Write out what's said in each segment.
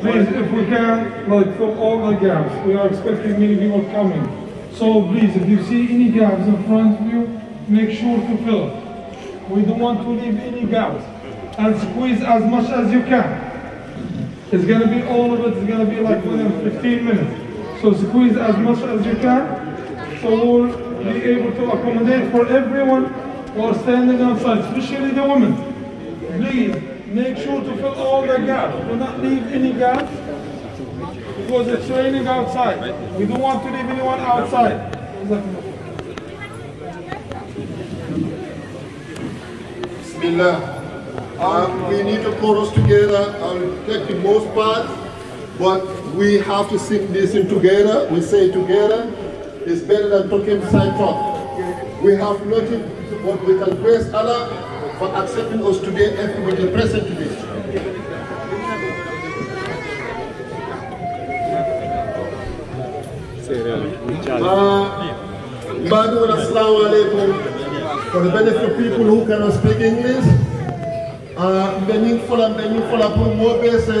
Please, if we can, like fill all the gaps. We are expecting many people coming. So please, if you see any gaps in front of you, make sure to fill. We don't want to leave any gaps. And squeeze as much as you can. It's gonna be all of it, it is gonna be like within 15 minutes. So squeeze as much as you can. So we'll be able to accommodate for everyone who are standing outside, especially the women. Please make sure to fill all the gaps. Do not leave any gaps because it's raining outside. We don't want to leave anyone outside. Um, we need to chorus together. I'll take the most part, but we have to sing this in together. We say together. It's better than talking side talk. We have nothing, but we can praise Allah for accepting us today, everybody present today. Uh, Mbadu and Assalamu alaikum. For the benefit of people who cannot speak English, mbening fola mbening fola pour mo be se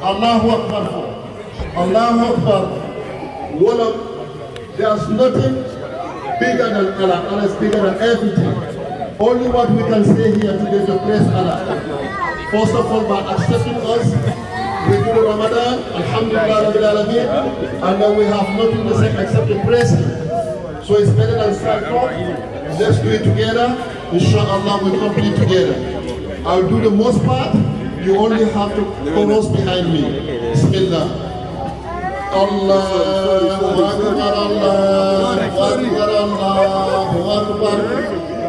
Allahu Akbar fo. Allahu Akbar. Wala there's nothing bigger than Allah. Allah is bigger than everything. Only what we can say here today is to praise Allah. First of all, by accepting us, we do Ramadan, Alhamdulillah Rabbil and then we have nothing to say except to praise Him. So it's better than start off. Let's do it together. Inshallah, we complete together. I'll do the most part. You only have to chorus behind me. Bismillah. Allahu Akbar, Allahu Akbar, Allahu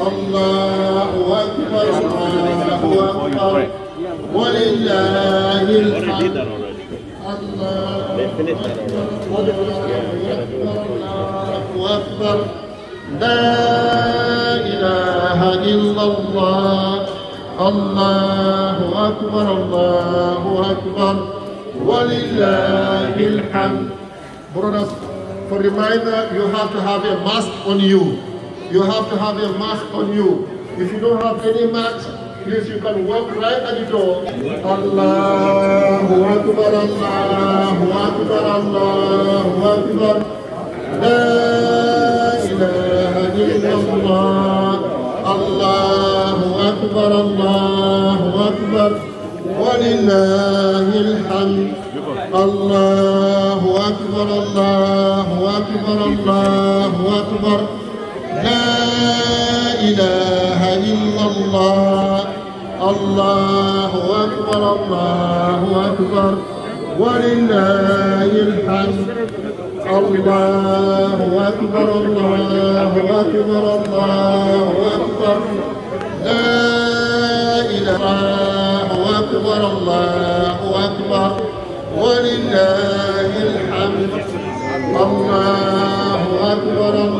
الله أكبر الله أكبر. ولله الحمد. الله أكبر. لا إله إلا الله. الله أكبر الله أكبر. ولله الحمد. Brothers, for reminder, you have to have a mask on you. You have to have a mask on you. If you don't have any mask, please you can walk right at the door. Allahu Akbar, Allahu Akbar, Allahu Akbar. La ilaha illallah. Allahu Akbar, Allahu Akbar. ولله الحمد الله أكبر الله أكبر الله أكبر لا إله إلا الله. الله أكبر الله أكبر. ولله الحمد. الله أكبر الله أكبر الله أكبر. لا إله أكبر الله أكبر. ولله الحمد. الله أكبر الله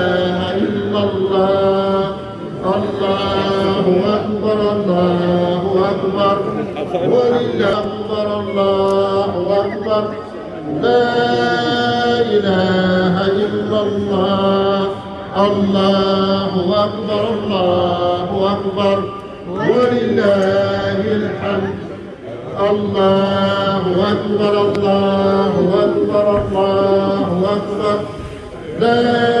إلا الله الله أكبر الله أكبر ولله أكبر الله أكبر لا إله إلا الله الله أكبر الله أكبر ولله الحمد الله أكبر الله أكبر الله أكبر لا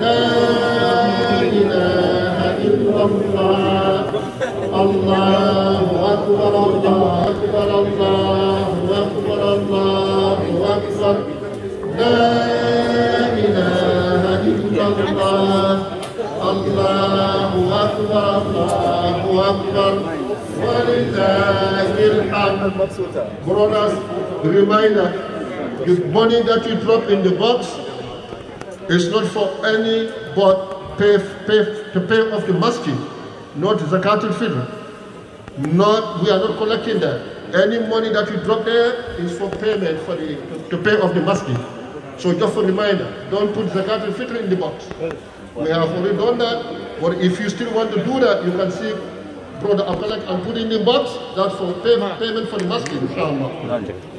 لا إله إلا الله الله أكبر الله أكبر الله أكبر الله أكبر لا إله إلا الله الله أكبر الله أكبر ولله الحمد Brothers, the reminder, the money that you drop in the box is not for any but pay, pay, to pay off the masjid, not zakat al-fitr. Not, we are not collecting that. Any money that you drop there is for payment for the, to, to pay off the masjid. So just a reminder, don't put zakat al-fitr in the box. We have already done that, but if you still want to do that, you can see Brother Abdullah and put in the box, that's for pay, payment for the masjid, inshallah.